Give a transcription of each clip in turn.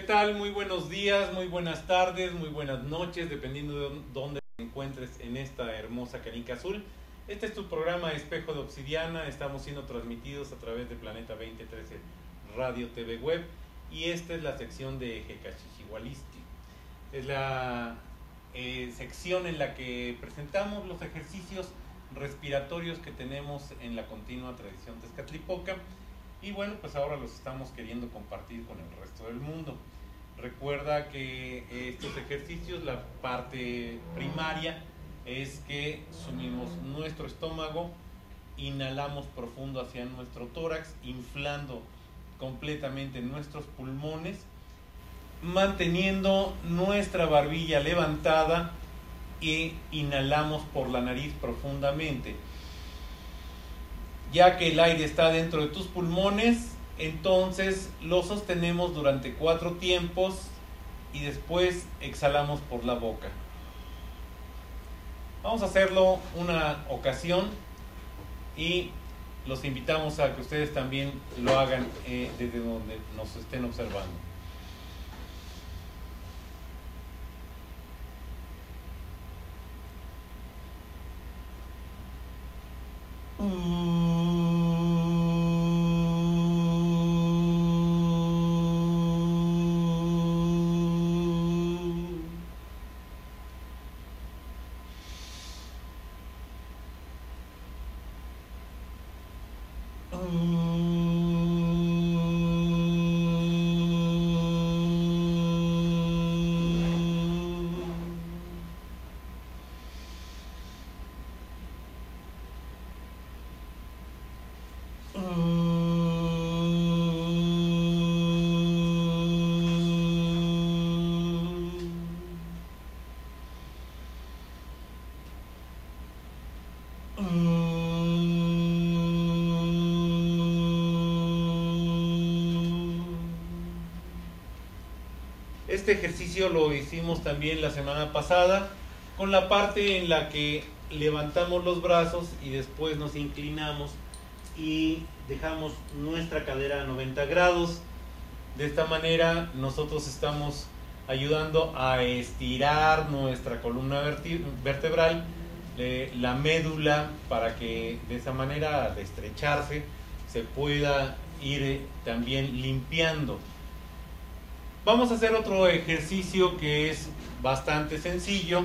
tal? Muy buenos días, muy buenas tardes, muy buenas noches, dependiendo de dónde te encuentres en esta hermosa canica azul. Este es tu programa Espejo de Obsidiana, estamos siendo transmitidos a través de Planeta 2013 Radio TV Web y esta es la sección de Hekashishiwalisti. Es la eh, sección en la que presentamos los ejercicios respiratorios que tenemos en la continua tradición tezcatlipoca y bueno, pues ahora los estamos queriendo compartir con el resto del mundo. Recuerda que estos ejercicios, la parte primaria es que sumimos nuestro estómago, inhalamos profundo hacia nuestro tórax, inflando completamente nuestros pulmones, manteniendo nuestra barbilla levantada y inhalamos por la nariz profundamente. Ya que el aire está dentro de tus pulmones, entonces lo sostenemos durante cuatro tiempos y después exhalamos por la boca. Vamos a hacerlo una ocasión y los invitamos a que ustedes también lo hagan eh, desde donde nos estén observando. Mm. Este ejercicio lo hicimos también la semana pasada con la parte en la que levantamos los brazos y después nos inclinamos y dejamos nuestra cadera a 90 grados. De esta manera nosotros estamos ayudando a estirar nuestra columna vertebral, eh, la médula, para que de esa manera, al estrecharse, se pueda ir también limpiando. Vamos a hacer otro ejercicio que es bastante sencillo.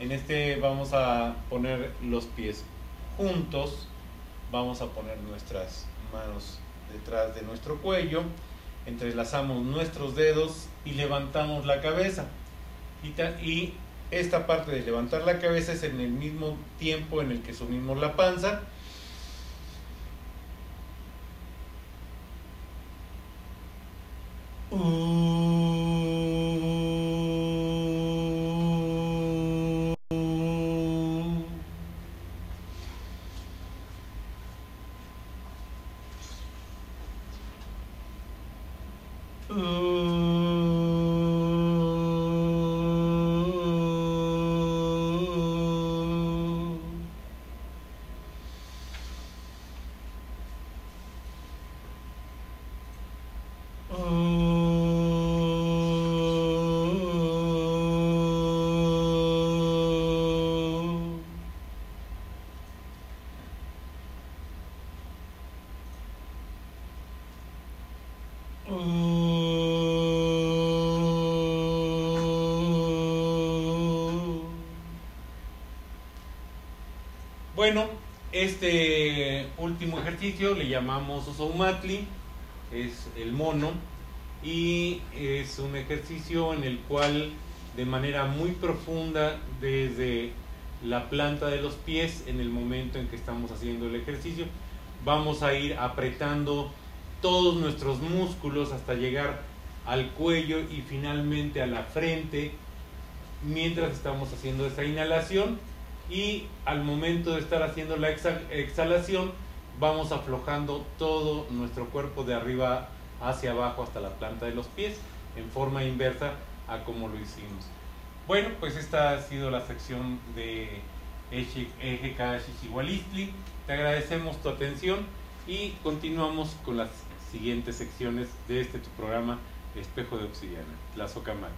En este vamos a poner los pies juntos. Vamos a poner nuestras manos detrás de nuestro cuello. Entrelazamos nuestros dedos y levantamos la cabeza. Y, esta parte de levantar la cabeza es en el mismo tiempo en el que subimos la panza. Ooh. Oh. Bueno, este último ejercicio le llamamos Osoumatli, es el mono, y es un ejercicio en el cual de manera muy profunda desde la planta de los pies en el momento en que estamos haciendo el ejercicio, vamos a ir apretando todos nuestros músculos hasta llegar al cuello y finalmente a la frente mientras estamos haciendo esa inhalación y al momento de estar haciendo la exhalación vamos aflojando todo nuestro cuerpo de arriba hacia abajo hasta la planta de los pies en forma inversa a como lo hicimos. Bueno, pues esta ha sido la sección de EGK Shishiwalistli. Te agradecemos tu atención y continuamos con las siguientes secciones de este tu programa espejo de obsidiana, la Socamati.